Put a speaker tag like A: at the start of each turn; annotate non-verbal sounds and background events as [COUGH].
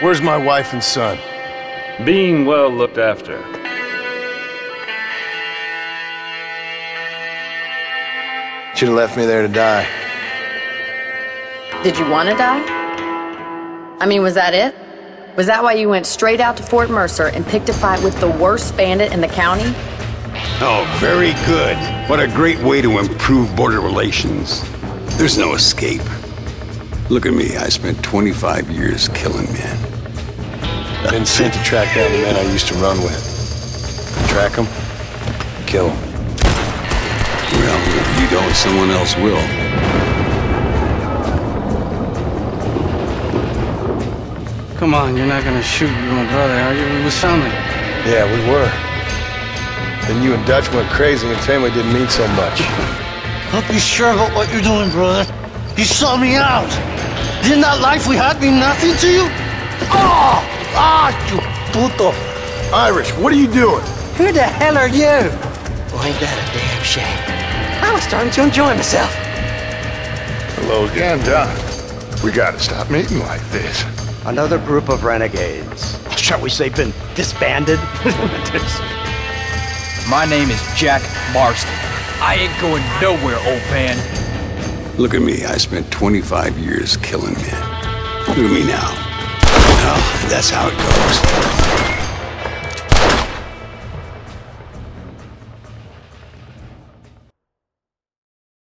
A: Where's my wife and son?
B: Being well looked after.
A: Should have left me there to die.
C: Did you want to die? I mean, was that it? Was that why you went straight out to Fort Mercer and picked a fight with the worst bandit in the county?
D: Oh, very good. What a great way to improve border relations. There's no escape. Look at me, I spent 25 years killing men.
A: I been sent to track down the men I used to run with. Track them, kill them.
D: Well, if you don't, someone else will.
E: Come on, you're not gonna shoot your own brother, are you? We was family.
A: Yeah, we were. Then you and Dutch went crazy and family didn't mean so much.
F: Hope you're sure about what you're doing, brother. You saw me out. Didn't that life we had mean nothing to you? Oh! Ah, you puto.
A: Irish, what are you doing?
F: Who the hell are you?
G: Well, ain't that a damn shame? I was starting to enjoy myself.
H: Hello again, Doc. We gotta stop meeting like this.
G: Another group of renegades. Shall we say been disbanded? [LAUGHS]
I: My name is Jack Marston. I ain't going nowhere, old man.
D: Look at me, I spent 25 years killing men. Look at me now. Well, that's how it goes.